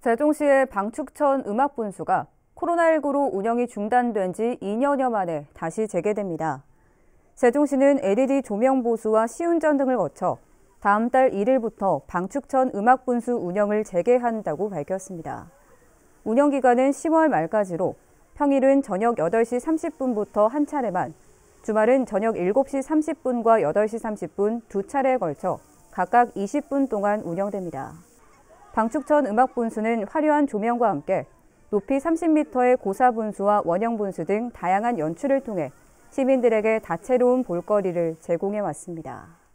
세종시의 방축천 음악분수가 코로나19로 운영이 중단된 지 2년여 만에 다시 재개됩니다. 세종시는 LED 조명 보수와 시운전 등을 거쳐 다음 달 1일부터 방축천 음악분수 운영을 재개한다고 밝혔습니다. 운영 기간은 10월 말까지로 평일은 저녁 8시 30분부터 한 차례만, 주말은 저녁 7시 30분과 8시 30분 두 차례에 걸쳐 각각 20분 동안 운영됩니다. 방축천 음악 분수는 화려한 조명과 함께 높이 30m의 고사 분수와 원형 분수 등 다양한 연출을 통해 시민들에게 다채로운 볼거리를 제공해 왔습니다.